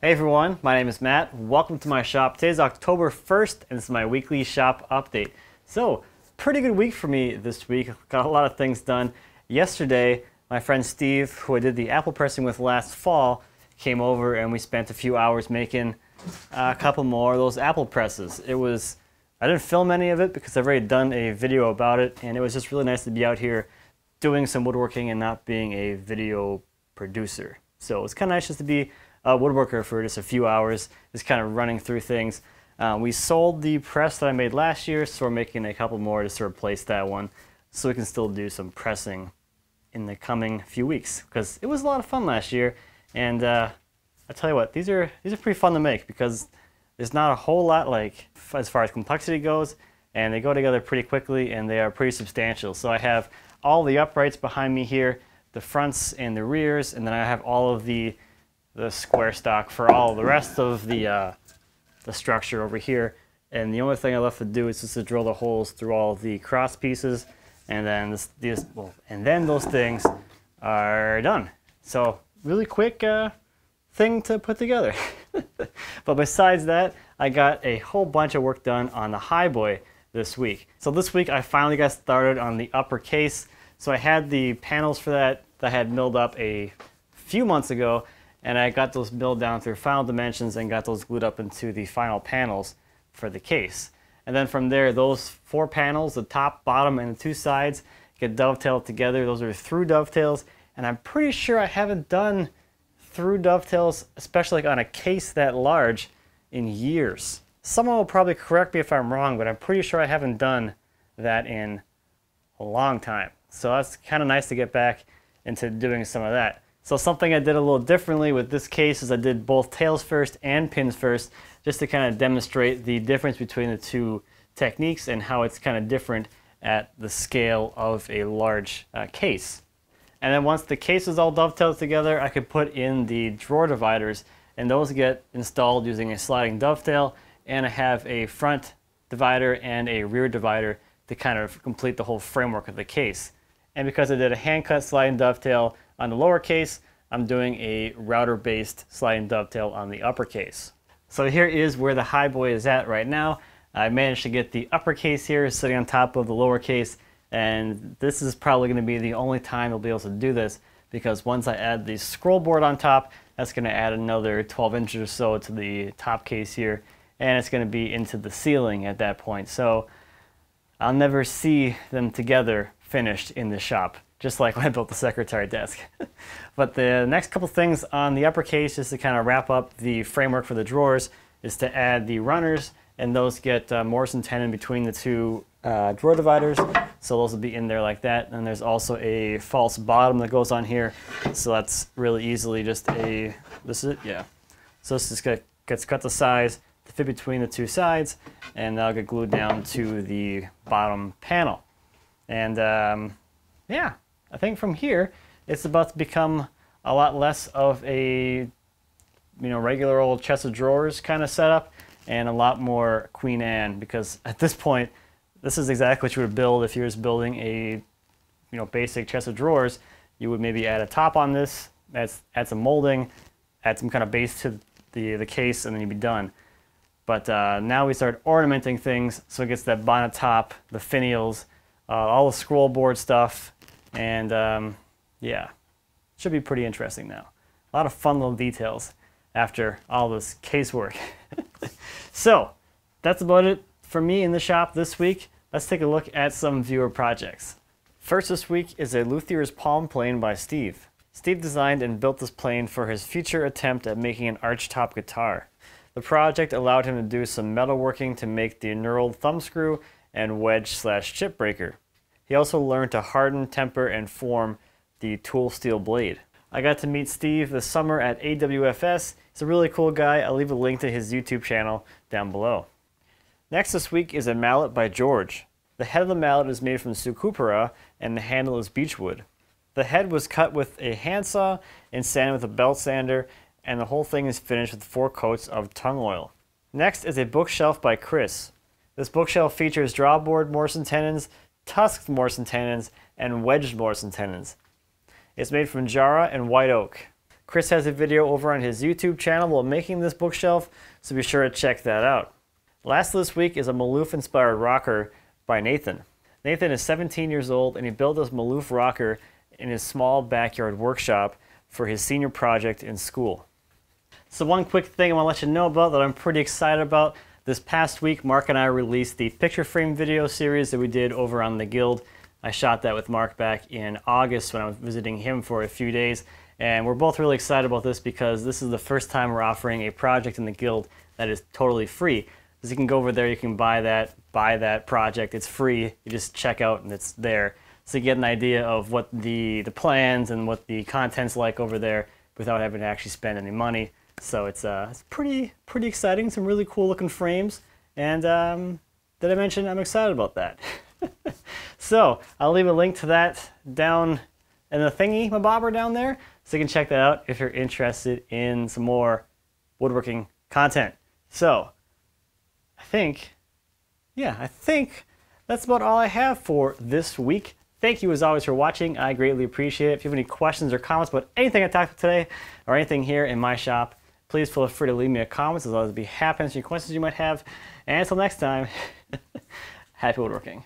Hey everyone, my name is Matt. Welcome to my shop. Today's October 1st and is my weekly shop update. So, pretty good week for me this week. Got a lot of things done. Yesterday, my friend Steve, who I did the apple pressing with last fall, came over and we spent a few hours making a couple more of those apple presses. It was, I didn't film any of it because I've already done a video about it and it was just really nice to be out here doing some woodworking and not being a video producer. So it's kind of nice just to be a woodworker for just a few hours, just kind of running through things. Uh, we sold the press that I made last year, so we're making a couple more just to replace that one so we can still do some pressing in the coming few weeks because it was a lot of fun last year and uh, I tell you what these are these are pretty fun to make because there's not a whole lot like as far as complexity goes and they go together pretty quickly and they are pretty substantial so I have all the uprights behind me here the fronts and the rears and then I have all of the the square stock for all the rest of the, uh, the structure over here. And the only thing I left to do is just to drill the holes through all the cross pieces. And then this, these, well, and then those things are done. So really quick uh, thing to put together. but besides that, I got a whole bunch of work done on the Highboy this week. So this week I finally got started on the upper case. So I had the panels for that that I had milled up a few months ago and I got those milled down through final dimensions and got those glued up into the final panels for the case. And then from there, those four panels, the top, bottom, and the two sides, get dovetailed together. Those are through dovetails, and I'm pretty sure I haven't done through dovetails, especially like on a case that large, in years. Someone will probably correct me if I'm wrong, but I'm pretty sure I haven't done that in a long time. So that's kind of nice to get back into doing some of that. So something I did a little differently with this case is I did both tails first and pins first, just to kind of demonstrate the difference between the two techniques and how it's kind of different at the scale of a large uh, case. And then once the case is all dovetailed together, I could put in the drawer dividers and those get installed using a sliding dovetail and I have a front divider and a rear divider to kind of complete the whole framework of the case. And because I did a hand cut sliding dovetail on the lower case, I'm doing a router-based sliding dovetail on the uppercase. So here is where the Highboy is at right now. I managed to get the uppercase here sitting on top of the lower case, and this is probably going to be the only time you'll be able to do this because once I add the scroll board on top, that's going to add another 12 inches or so to the top case here, and it's going to be into the ceiling at that point. So I'll never see them together finished in the shop just like when I built the secretary desk. but the next couple things on the upper case, just to kind of wrap up the framework for the drawers, is to add the runners, and those get uh, mortise and tenon between the two uh, drawer dividers, so those will be in there like that. And there's also a false bottom that goes on here, so that's really easily just a, this is it, yeah. So this just get, gets cut to size to fit between the two sides, and that'll get glued down to the bottom panel. And um, yeah, I think from here, it's about to become a lot less of a you know regular old chest of drawers kind of setup and a lot more Queen Anne because at this point, this is exactly what you would build if you was building a you know basic chest of drawers. You would maybe add a top on this, add, add some molding, add some kind of base to the, the case, and then you'd be done. But uh, now we start ornamenting things, so it gets that bonnet top, the finials, uh, all the scroll board stuff, and um, yeah, should be pretty interesting now. A lot of fun little details after all this casework. so that's about it for me in the shop this week. Let's take a look at some viewer projects. First this week is a Luthier's Palm plane by Steve. Steve designed and built this plane for his future attempt at making an archtop guitar. The project allowed him to do some metalworking to make the knurled thumb screw and wedge slash chip breaker. He also learned to harden, temper, and form the tool steel blade. I got to meet Steve this summer at AWFS. He's a really cool guy. I'll leave a link to his YouTube channel down below. Next this week is a mallet by George. The head of the mallet is made from Sucupira and the handle is beechwood. The head was cut with a handsaw and sanded with a belt sander and the whole thing is finished with four coats of tung oil. Next is a bookshelf by Chris. This bookshelf features drawbored mortise and tenons, tusked mortise and tenons, and wedged mortise and tenons. It's made from Jarrah and white oak. Chris has a video over on his YouTube channel while making this bookshelf, so be sure to check that out. Last this week is a Maloof inspired rocker by Nathan. Nathan is 17 years old and he built this Maloof rocker in his small backyard workshop for his senior project in school. So one quick thing I want to let you know about that I'm pretty excited about. This past week, Mark and I released the picture frame video series that we did over on the Guild. I shot that with Mark back in August when I was visiting him for a few days. And we're both really excited about this because this is the first time we're offering a project in the Guild that is totally free. Because you can go over there, you can buy that, buy that project. It's free. You just check out and it's there. So you get an idea of what the, the plans and what the content's like over there without having to actually spend any money. So it's, uh, it's pretty, pretty exciting, some really cool looking frames. And um, did I mention I'm excited about that? so I'll leave a link to that down in the thingy, my bobber down there. So you can check that out if you're interested in some more woodworking content. So I think, yeah, I think that's about all I have for this week. Thank you as always for watching. I greatly appreciate it. If you have any questions or comments about anything I talked about today or anything here in my shop, please feel free to leave me a comment. As well as be happy to answer any questions you might have. And until next time, happy woodworking.